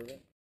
approve?